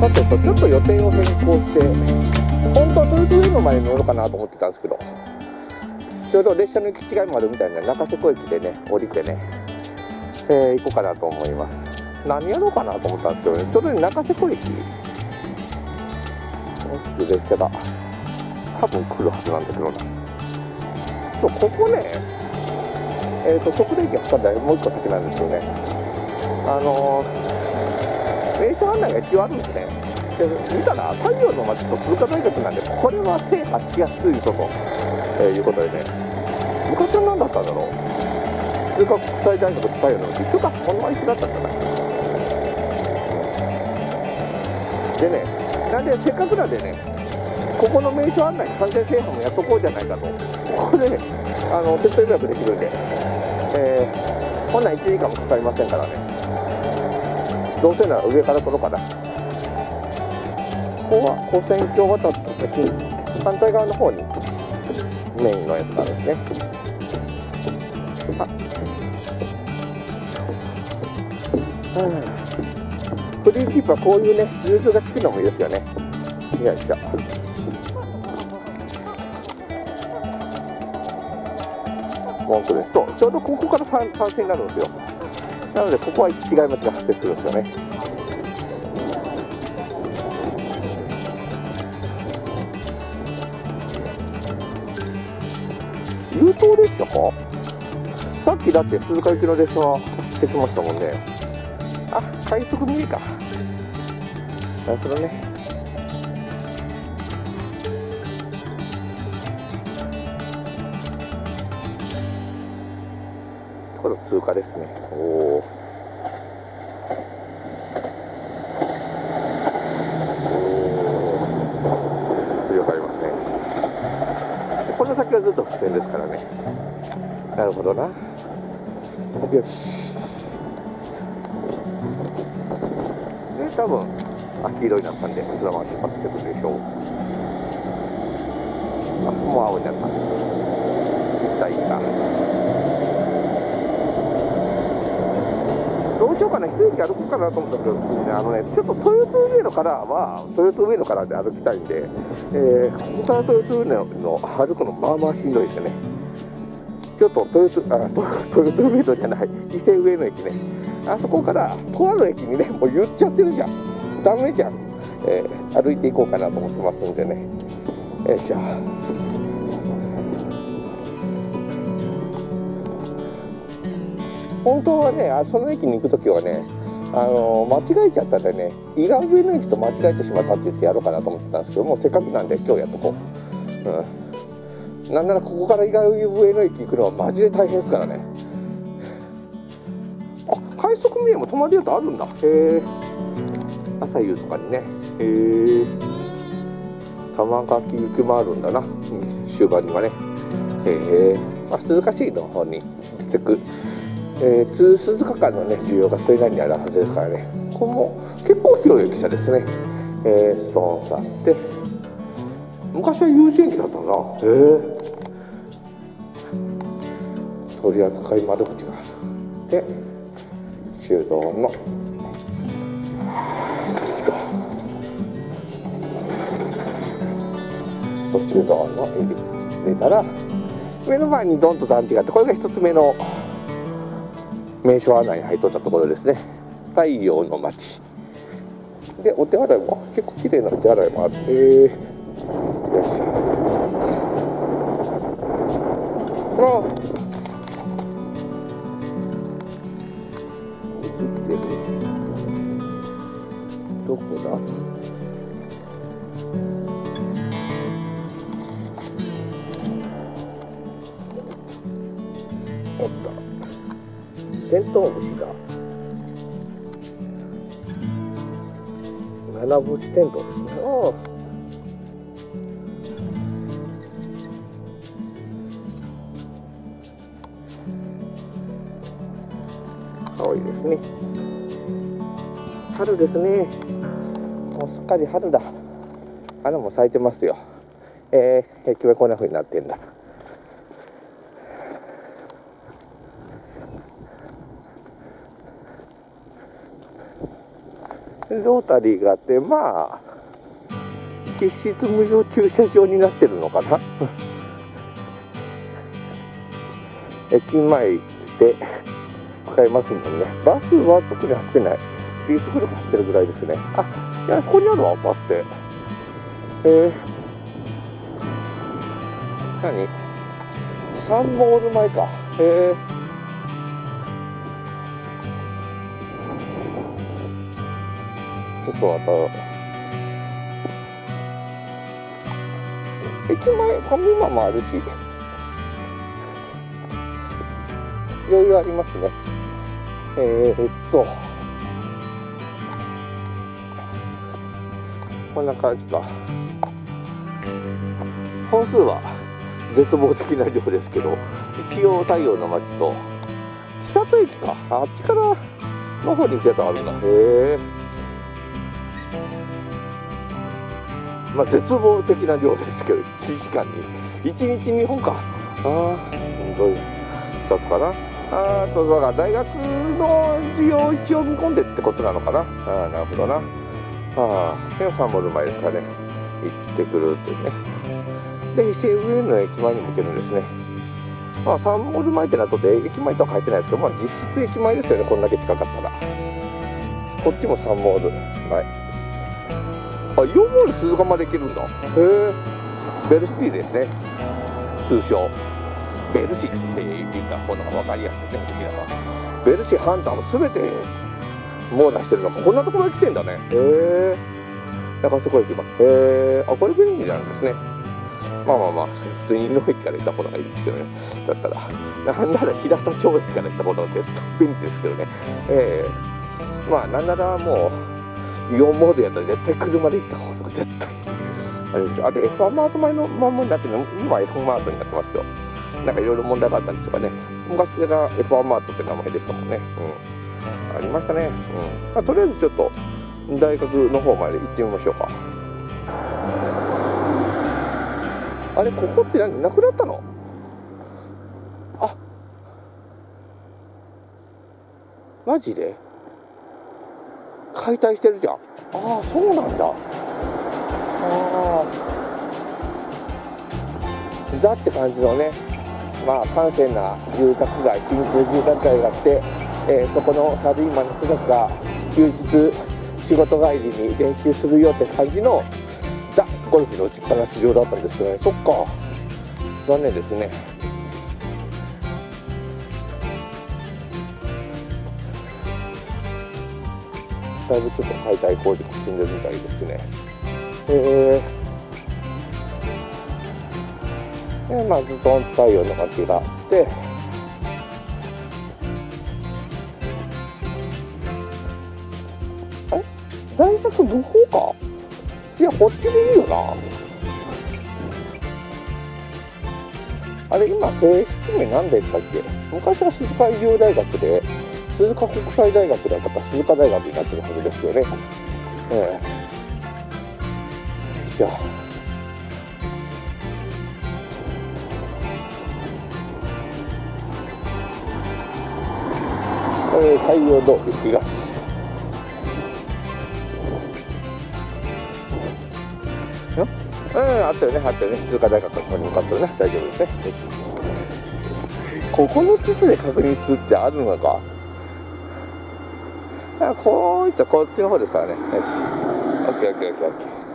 さてとちょっと予定を変更して本当は豊洲上の前に乗ろうかなと思ってたんですけどちょうど列車の行き違いまでみたいな中瀬古駅でね降りてね、えー、行こうかなと思います何やろうかなと思ったんですけどねちょうど中瀬古駅列車が多分来るはずなんだけどなそうここねえっ、ー、と特例駅が2つもう1個先なんですよね。あのー、名所案内が一応あるんですねで見たら太陽の街と通過大学なんでこれは制覇しやすいぞと、えー、いうことでね昔は何だったんだろう通過国際大学と太陽の街一緒かこのま一緒だったんじゃないでねなんでせっかくなんでねここの名所案内完全制覇もやっとこうじゃないかとここでねあのテスト予約できるんで、えー、こんなん1時間もかかりませんからね。どうせなら上から撮ろうかなここは古戦橋渡った先反対側の方にメインのやつがあるんですねあ、うんフリーキープはこういうね、融通が効くのもいいですよね。よいしょ。文句です。そう、ちょうどここから単線になるんですよ。なので、ここは違い町が発生するんですよね。優等列車か？さっきだって鈴鹿行きの列車は走ってきましたもんね。あ快速見えかなるほどねこれ通過ですね。おおこの先はずっと普通ですからね。なるほどな。よし。多分あ黄色になったんでそのまま出発してくるでしょう。あもう青になった。行ったしようかな一駅歩こうかなと思ったけど、ね、あのねちょっと豊洲上野からは豊洲上野からで歩きたいんで、えー、ここから豊洲上野の歩くのまあまあしんどいですね。ちょっと豊洲あ豊洲上野じゃない伊勢上野駅ね。あそこからとある駅にねもう言っちゃってるじゃん。ダメじゃん、えー、歩いていこうかなと思ってますんでね。よいしょ。本当はねあその駅に行く時はねあの、間違えちゃったんでね伊賀上野駅と間違えてしまったって言ってやろうかなと思ってたんですけどもうせっかくなんで今日やっとこう、うん、なんならここから伊賀上野駅行くのはマジで大変ですからね。あ快速名も泊まりやとあるんだ。へえ朝夕とかにね。へえ玉垣行きもあるんだな、終盤にはね。へえ、まあ、鈴鹿市の方に着く。えー、通鈴鹿間のね需要がそれなりにあるはずですからね。ここも結構広い駅舎ですね、えー、ストーンさんって。昔は有人駅だったんだへえ取扱い窓口があるで中道の。途中道の入り口出たら目の前にドンと団地があってこれが一つ目の名所案内に入っとったところですね。太陽の町でお手洗いも結構綺麗なお手洗いもあってよいしょ。あどこだ？テントウムシだ七節テントですね。ああ青いですね。春ですね。もうすっかり春だ。花も咲いてますよ。えー、駅はこんな風になってんだ。ロータリーがあって、まあ、実質無料駐車場になってるのかな？駅前で使えますもんね。バスは特に走ってない。ビースフル走ってるぐらいですね。あ、いや、ここにあるわ、バス停。えー、何？サンモール前か。へえー。ちょっとまた、駅前、ファミマもあるし、余裕ありますね。えー、っと、こんな感じか。本数は絶望的な量ですけど、一応太陽の街と、千里駅か。あっちからの方に行くやつあるんだ。へえ。まあ、絶望的な量ですけど、1時間に。1日2本か。ああ、どういうだったかな。あと、だから大学の授業を一応見込んでってことなのかな。ああ、なるほどな。ああ、で、サンボル前ですかね。行ってくるってね。で、伊勢上の駅前に向けるんですね。まあ、サンボル前ってなっと、駅前とは書いてないですけど、まあ、実質駅前ですよね、こんだけ近かったら。こっちもサンボール前。あ、4モール鈴鹿まで行けるんだ。へえ。ベルシティですね。通称。ベルシって言った方が分かりやすいね、君らは。ベルシハンターも全て網羅してるのか。こんなところに来てんだね。へえ。だからそこ行きます。へえ。あ、これ便利なんですね。まあまあまあ、普通に野駅から行った方がいいですけどね。だったら。なんなら平田町駅から行った方が絶対便利ですけどね。ええー、まあ、なんならもう、イオンモードやったら絶対車で行った方が絶対あれですあれ F1 マート前のまんまになってるの今は F マートになってますよ。なんかいろいろ問題があったんですかね。昔が F1 マートって名前でしたもんね。うん。ありましたね。うん、まあ、とりあえずちょっと大学の方まで行ってみましょうか。あれここって何？なくなったの？あ。マジで？解体してるじゃん。ああそうなんだ。ああ。ザって感じのねまあ閑静な住宅街新興住宅街があって、えー、そこのサラリーマンの人たちが休日仕事帰りに練習するよって感じのザ・ゴルフの打ちっぱなし場だったんですけどね。そっか。残念ですねだいぶちょっと解体工事が進んでるみたいですね。えー、でまずドン太陽の街があって、え？大学向こうか？いや、こっちでいいよな。あれ、今、正式名何でしたっけ？昔は静岡医療大学で、鈴鹿国際大学だった鈴鹿大学になってるはずですよね。えー、じゃあ。えー、太陽通り東。うん、あったよね、あったよね。鈴鹿大学の方に向かったよね。大丈夫ですね。ここの地図で確認するってあるのかこういったこっちの方ですからね。よし。オッケーオッケーオッケーオッケー。